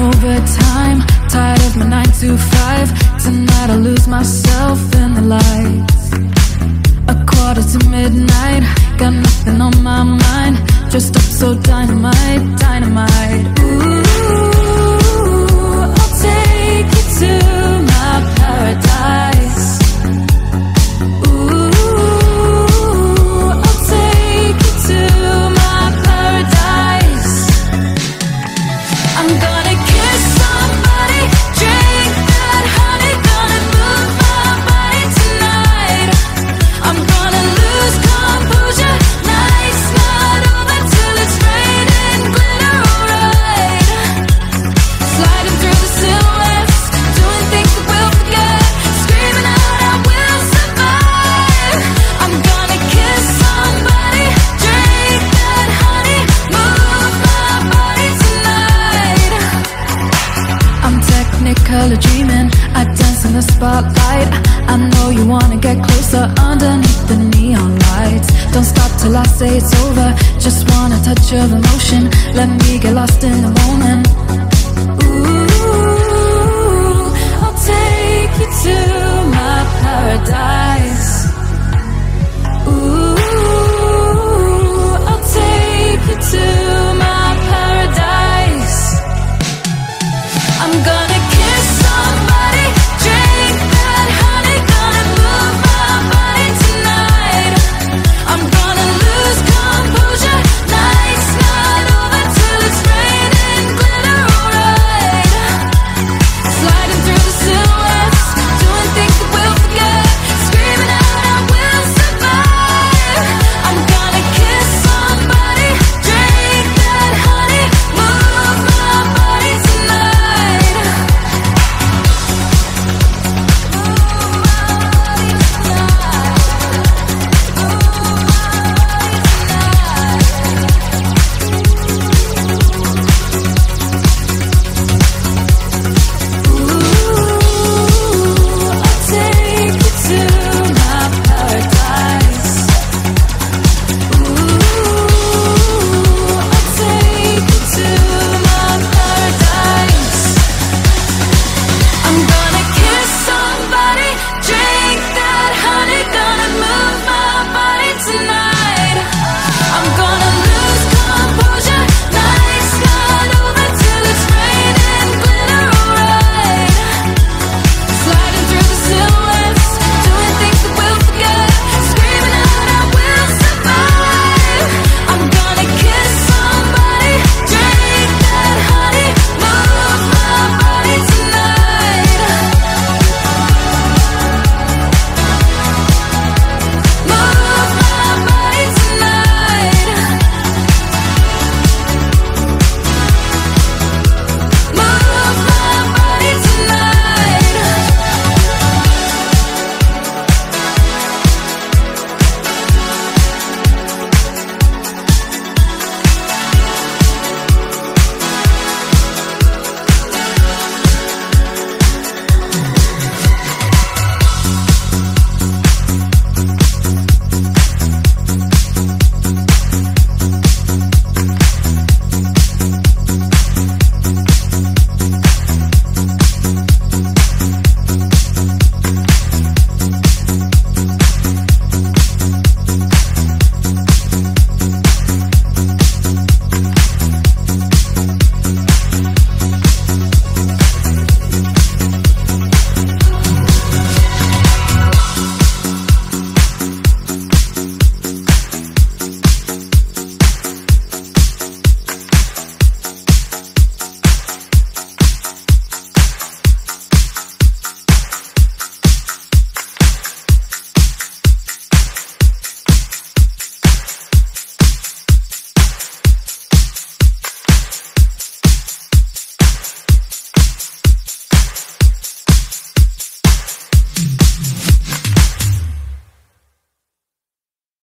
overtime. Tired of my nine to five. Tonight I lose myself in the lights. A quarter to midnight. Got nothing on my mind. Just up so dynamite, dynamite. Ooh, spotlight. I know you wanna get closer underneath the neon lights. Don't stop till I say it's over. Just want a touch of emotion. Let me get lost in the moment.